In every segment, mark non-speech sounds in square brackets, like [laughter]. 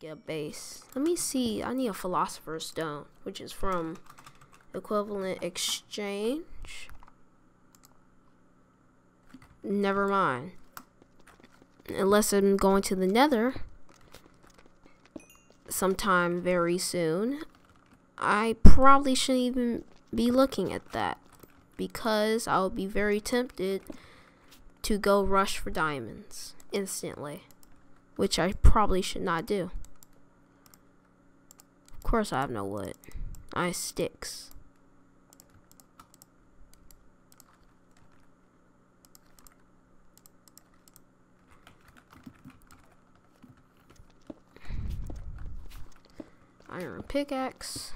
get a base. Let me see. I need a Philosopher's Stone, which is from Equivalent Exchange. Never mind. Unless I'm going to the nether sometime very soon, I probably shouldn't even be looking at that because I'll be very tempted to go rush for diamonds instantly, which I probably should not do. Course, I have no wood. I sticks. Iron pickaxe.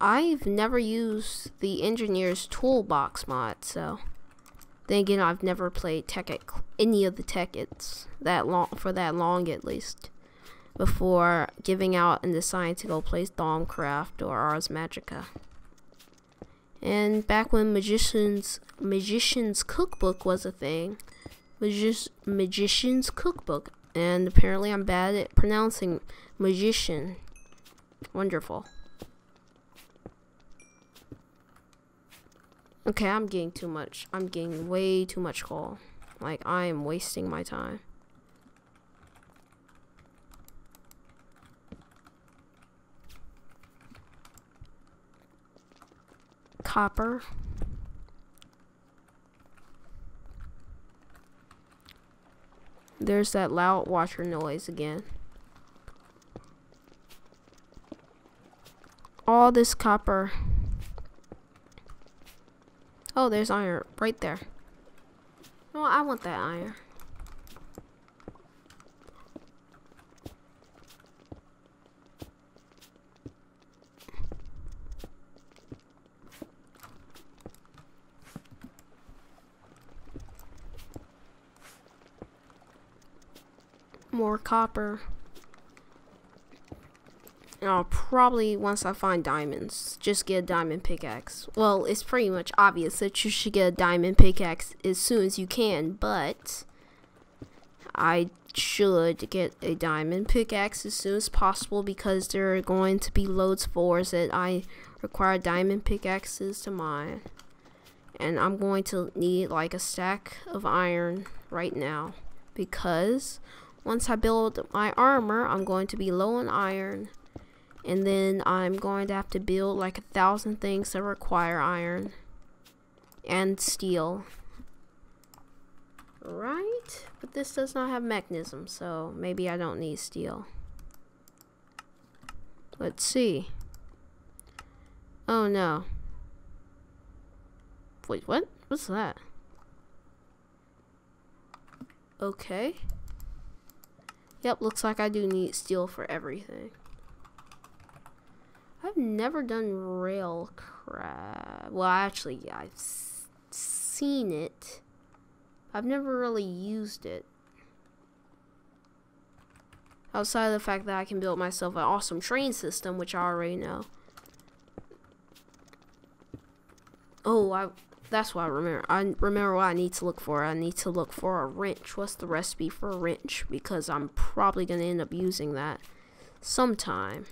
I've never used the engineer's toolbox mod, so then again, I've never played any of the Tekkits that long for that long at least before giving out and deciding to go play Thaumcraft or Ars Magica. And back when Magician's Magician's Cookbook was a thing, Magic, Magician's Cookbook, and apparently I'm bad at pronouncing magician. Wonderful. Okay, I'm getting too much. I'm getting way too much coal. Like, I am wasting my time. Copper. There's that loud washer noise again. All this copper. Oh, there's iron right there. Oh, I want that iron. More copper. I'll probably, once I find diamonds, just get a diamond pickaxe. Well, it's pretty much obvious that you should get a diamond pickaxe as soon as you can, but I should get a diamond pickaxe as soon as possible because there are going to be loads of ores that I require diamond pickaxes to mine. And I'm going to need like a stack of iron right now because once I build my armor, I'm going to be low on iron. And then I'm going to have to build like a thousand things that require iron and steel. Right? But this does not have Mekanism so maybe I don't need steel. Let's see. Oh no. Wait what? What's that? Okay yep looks like I do need steel for everything I've never done Railcraft. Well, actually, yeah, I've seen it. I've never really used it. Outside of the fact that I can build myself an awesome train system, which I already know. Oh, I that's why I remember. I remember what I need to look for. I need to look for a wrench. What's the recipe for a wrench? Because I'm probably going to end up using that sometime.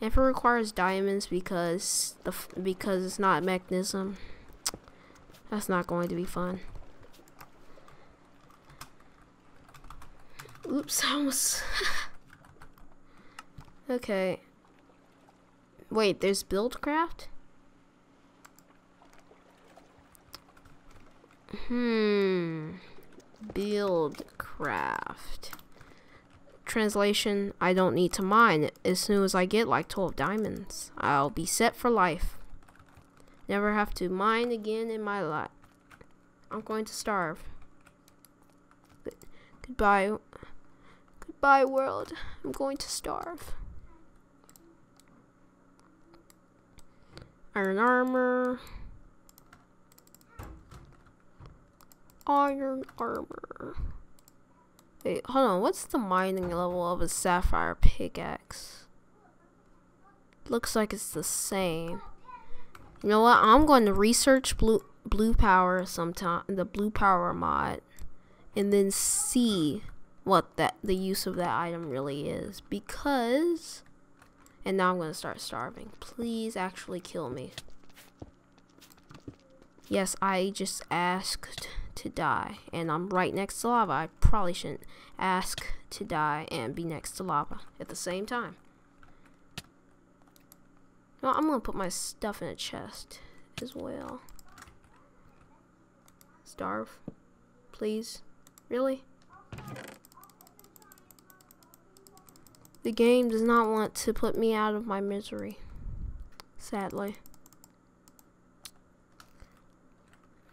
If it requires diamonds because the because it's not Mekanism, that's not going to be fun. Oops, [laughs] I almost. [laughs] okay. Wait, there's Buildcraft? Hmm. Build craft. translation, I don't need to mine. As soon as I get like 12 diamonds, I'll be set for life. Never have to mine again in my life. I'm going to starve. Good goodbye. Goodbye, world. I'm going to starve. Iron armor. Iron armor. Wait, hold on. What's the mining level of a sapphire pickaxe? Looks like it's the same. You know what? I'm going to research blue blue power sometime, the blue power mod, and then see what that the use of that item really is because and now I'm gonna start starving. Please actually kill me. Yes, I just asked to die and I'm right next to lava. I probably shouldn't ask to die and be next to lava at the same time. I'm gonna put my stuff in a chest as well. Starve. Please. Really? The game does not want to put me out of my misery. Sadly.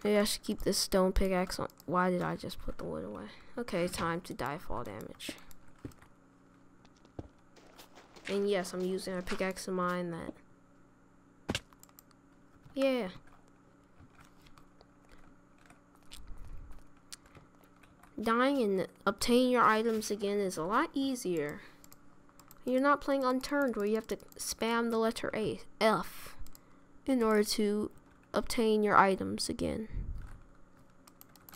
Maybe I should keep this stone pickaxe on. Why did I just put the wood away? Okay, time to die fall damage. And yes, I'm using a pickaxe of mine that... Yeah. Dying and obtaining your items again is a lot easier. You're not playing unturned where you have to spam the letter A, F, in order to obtain your items again.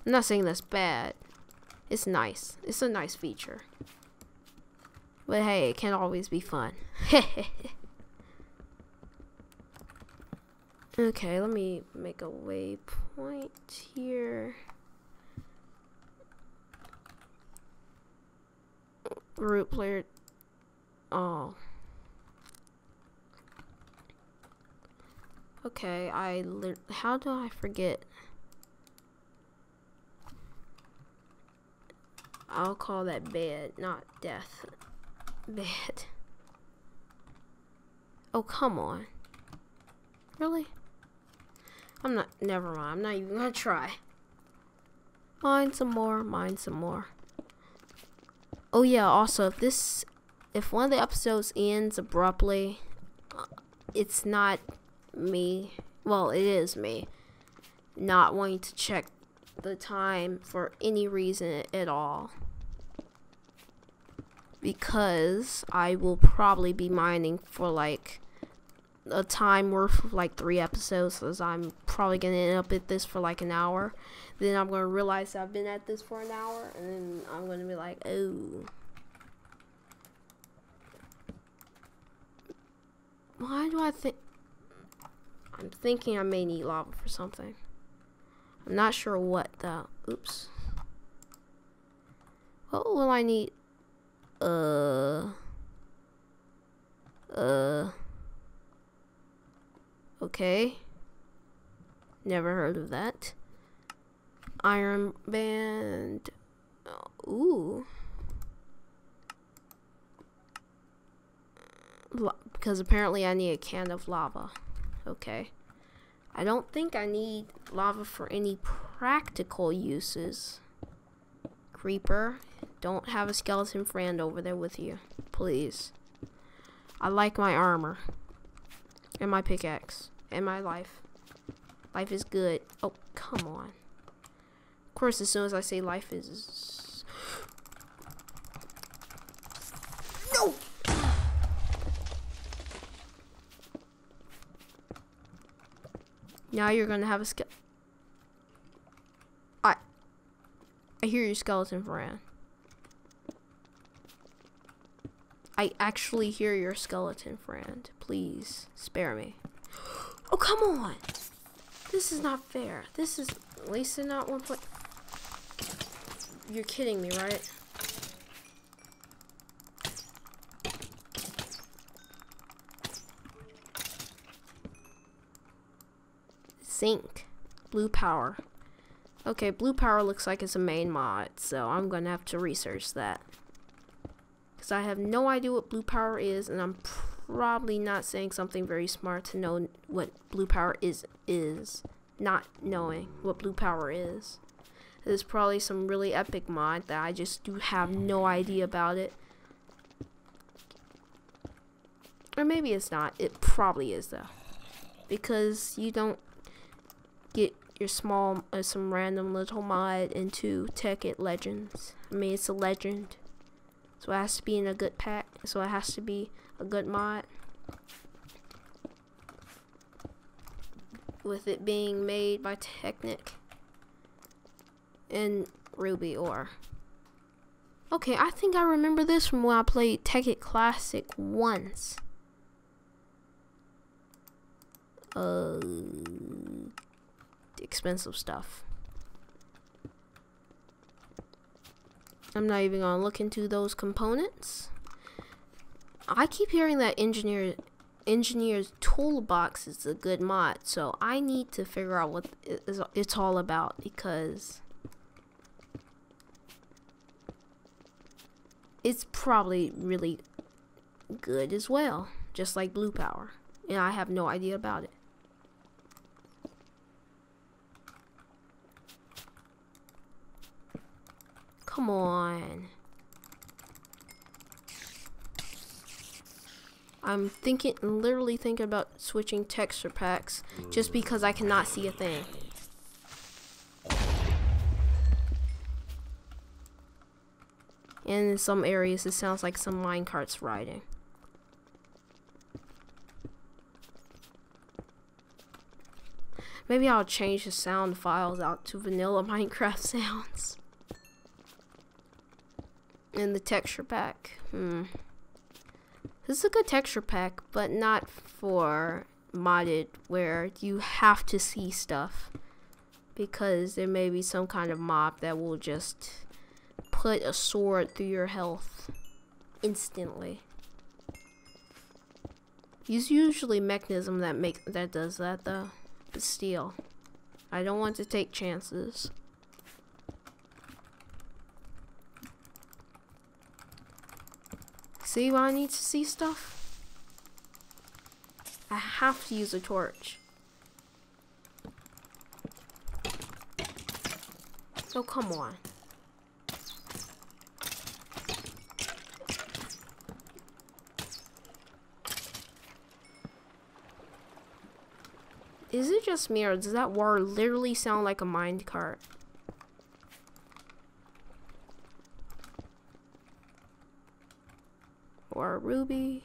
I'm not saying that's bad. It's nice. It's a nice feature. But hey, it can always be fun. [laughs] okay, let me make a waypoint here. Root player Oh. Okay, I how do I forget? I'll call that bed, not death. Bed. Oh, come on. Really? I'm not, never mind. I'm not even gonna try. Mine some more, mine some more. Oh yeah, also, if this if one of the episodes ends abruptly, uh, it's not me. Well, it is me not wanting to check the time for any reason at all. Because I will probably be mining for like a time worth of like three episodes because I'm probably gonna end up at this for like an hour. Then I'm gonna realize I've been at this for an hour and then I'm gonna be like, oh Why do I think... I'm thinking I may need lava for something. I'm not sure what though. Oops. What will I need? Uh... Uh... Okay. Never heard of that. Iron Band. Ooh. because apparently I need a can of lava. Okay. I don't think I need lava for any practical uses. Creeper, don't have a skeleton friend over there with you. Please. I like my armor. And my pickaxe. And my life. Life is good. Oh, come on. Of course, as soon as I say life is... [gasps] No! Now you're gonna have a ske- I I hear your skeleton friend. I actually hear your skeleton friend. Please spare me. [gasps] Oh come on! This is not fair. This is at least not one point. You're kidding me, right? Zinc. Blue power. Okay, blue power looks like it's a main mod, so I'm gonna have to research that. Because I have no idea what blue power is, and I'm probably not saying something very smart to know what blue power is, is not knowing what blue power is. There's probably some really epic mod that I just do have no idea about it. Or maybe it's not. It probably is though. Because you don't your small uh, some random little mod into Tekkit Legends. I mean, it's a legend, so it has to be in a good pack. So it has to be a good mod. With it being made by Technic and Ruby or Okay, I think I remember this from when I played Tekkit Classic once. Uh, expensive stuff. I'm not even gonna look into those components. I keep hearing that engineer engineer's toolbox is a good mod, so I need to figure out what it's all about because it's probably really good as well, just like Blue Power, and I have no idea about it. Come on. I'm thinking, literally thinking about switching texture packs just because I cannot see a thing. And in some areas, it sounds like some minecarts riding. Maybe I'll change the sound files out to vanilla [laughs] Minecraft sounds. In the texture pack. Hmm. This is a good texture pack, but not for modded where you have to see stuff. Because there may be some kind of mob that will just put a sword through your health instantly. It's usually Mekanism that make that does that though. But still. I don't want to take chances. See why I need to see stuff? I have to use a torch. So come on. Is it just me or does that water literally sound like a minecart? or ruby.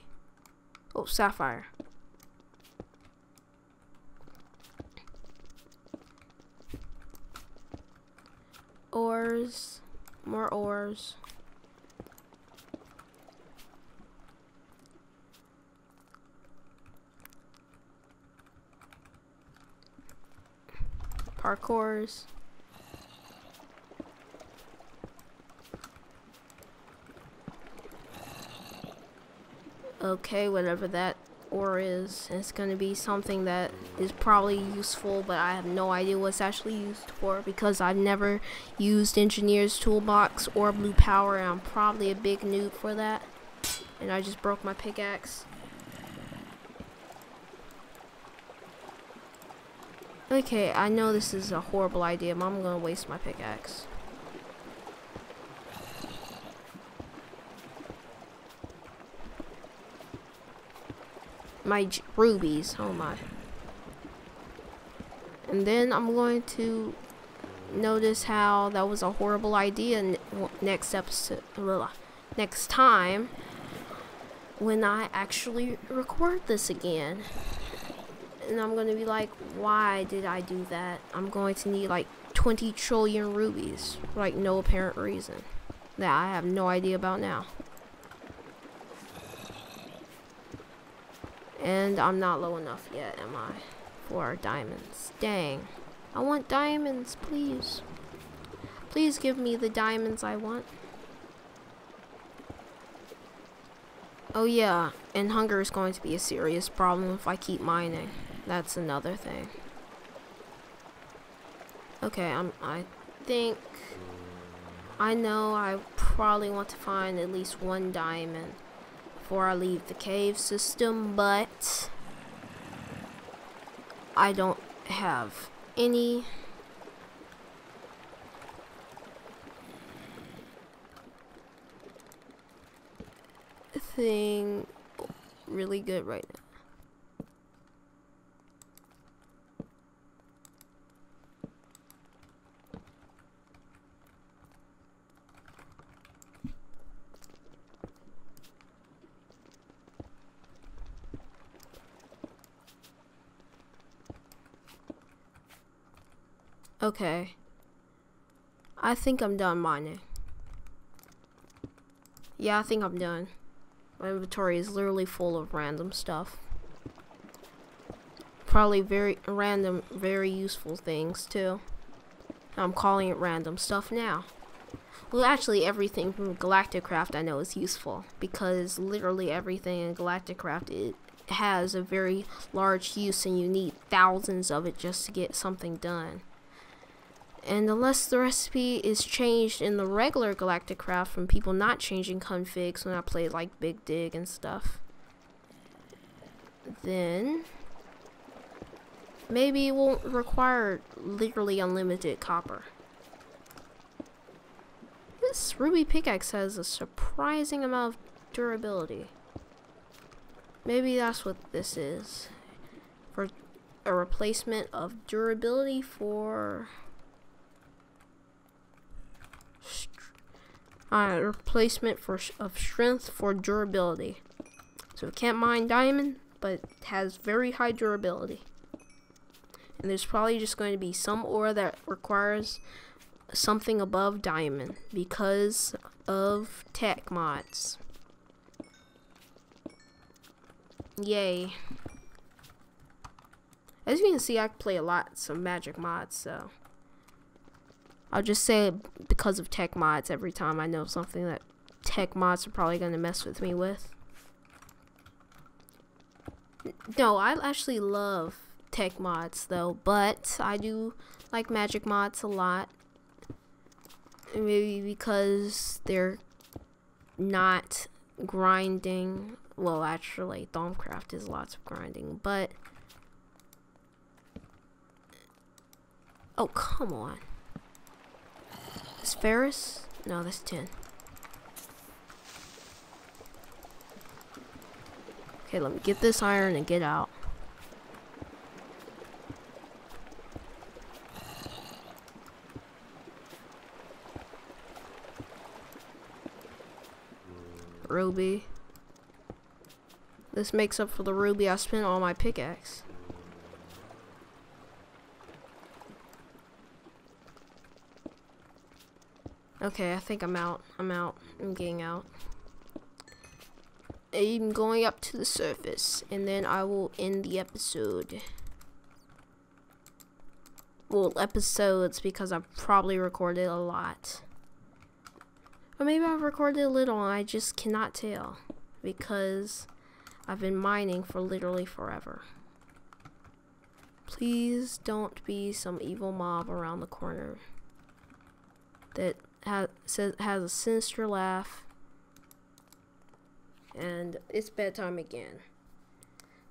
Oh, sapphire. Ores, more ores. Parkours. Okay, whatever that ore is. It's to be something that is probably useful, but I have no idea what it's actually used for because I've never used Engineer's Toolbox or Blue Power, and I'm probably a big noob for that. And I just broke my pickaxe. Okay, I know this is a horrible idea, but I'm to waste my pickaxe. My rubies. Oh my. And then I'm going to notice how that was a horrible idea next episode, next time when I actually record this again. And I'm going to be like, why did I do that? I'm going to need like 20 trillion rubies for like no apparent reason that I have no idea about now. And I'm not low enough yet, am I? For diamonds. Dang. I want diamonds, please. Please give me the diamonds I want. Oh yeah, and hunger is going to be a serious problem if I keep mining. That's another thing. Okay, I'm I think I know I probably want to find at least one diamond before I leave the cave system, but I don't have any thing really good right now. Okay. I think I'm done mining. Yeah, I think I'm done. My inventory is literally full of random stuff. Probably very random, very useful things too. I'm calling it random stuff now. Well, actually, everything from Galacticraft I know is useful because literally everything in Galacticraft it has a very large use and you need thousands of it just to get something done. And unless the recipe is changed in the regular Galacticraft from people not changing configs when I play like Big Dig and stuff, then maybe it won't require literally unlimited copper. This ruby pickaxe has a surprising amount of durability. Maybe that's what this is. For a replacement of durability for uh, replacement for of strength for durability. So it can't mine diamond, but it has very high durability. And there's probably just going to be some ore that requires something above diamond because of tech mods. Yay. As you can see, I play a lot some magic mods, so I'll just say because of tech mods every time I know something that tech mods are probably going to mess with me with. No, I actually love tech mods though, but I do like magic mods a lot. Maybe because they're not grinding. Well, actually, Thaumcraft is lots of grinding, but... Oh, come on. Is Ferris? No, that's 10. Okay, let me get this iron and get out. Ruby. This makes up for the ruby I spent on my pickaxe. Okay, I think I'm out. I'm out. I'm getting out. I'm going up to the surface, and then I will end the episode. Well, episodes, because I've probably recorded a lot. Or maybe I've recorded a little, and I just cannot tell. Because I've been mining for literally forever. Please don't be some evil mob around the corner that has says has a sinister laugh. And it's bedtime again.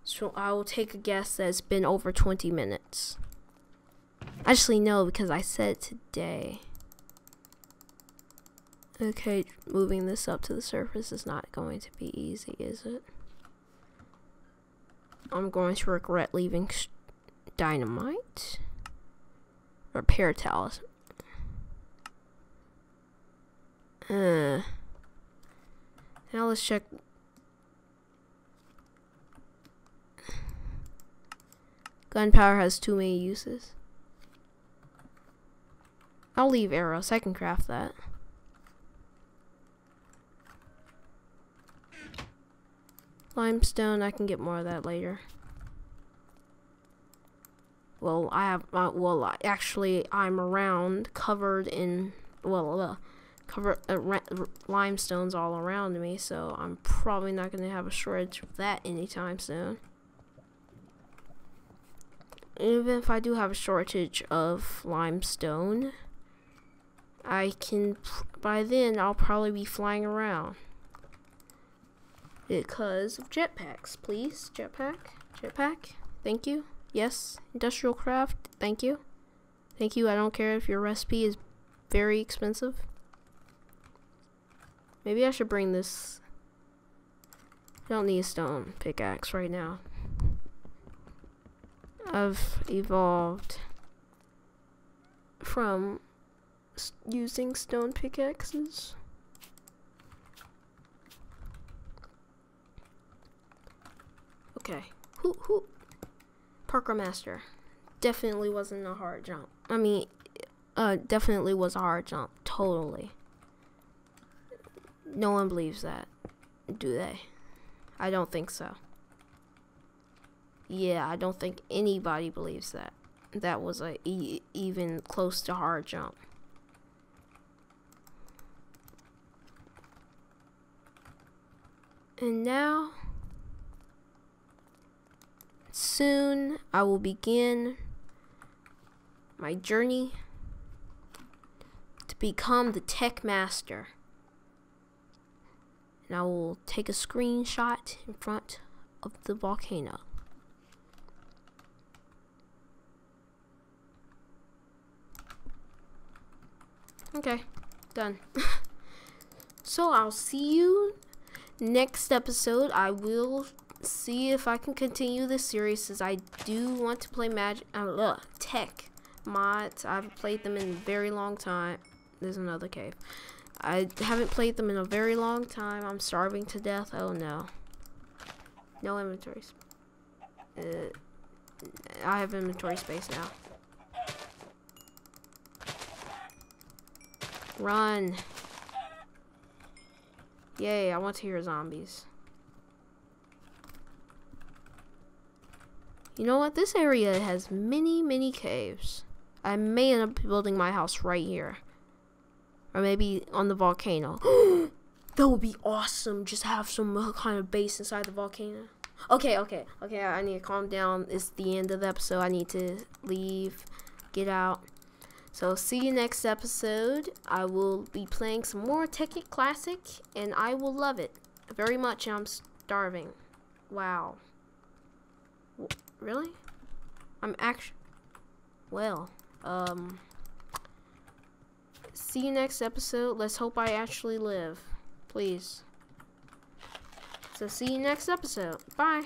So I will take a guess that it's been over 20 minutes. Actually no because I said today. Okay moving this up to the surface is not going to be easy is it? I'm going to regret leaving dynamite? Repair talisman Now let's check. Gunpowder has too many uses. I'll leave arrows. I can craft that. Limestone, I can get more of that later. Well, I have, uh, well, actually, I'm around covered in, well, uh, cover uh, limestones all around me, so I'm probably not going to have a shortage of that anytime soon. Even if I do have a shortage of limestone, I can, by then, I'll probably be flying around. Because of jetpacks, please. Jetpack, jetpack, thank you. Yes, industrial craft, thank you. Thank you, I don't care if your recipe is very expensive. Maybe I should bring this. Don't need a stone pickaxe right now. I've evolved from using stone pickaxes. Okay. Who who Parkour Master. Definitely wasn't a hard jump. I mean uh definitely was a hard jump. Totally No one believes that, do they? I don't think so. Yeah, I don't think anybody believes that. That was a e even close to hard jump. And now, soon I will begin my journey to become the tech master. And I will take a screenshot in front of the volcano. Okay, done. [laughs] so I'll see you next episode. I will see if I can continue this series as I do want to play magic uh, tech mods. I haven't played them in a very long time. There's another cave. I haven't played them in a very long time. I'm starving to death. Oh no. No inventory. Uh, I have inventory space now. Run. Yay, I want to hear zombies. You know what? This area has many, many caves. I may end up building my house right here. Or maybe on the volcano. [gasps] that would be awesome. Just have some kind of base inside the volcano. Okay, okay, okay. I need to calm down. It's the end of the episode. I need to leave, get out. So see you next episode. I will be playing some more Tekkit Classic, and I will love it very much. I'm starving. Wow. Really? I'm actually... Well, um... See you next episode. Let's hope I actually live. Please. So see you next episode. Bye.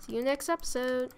See you next episode.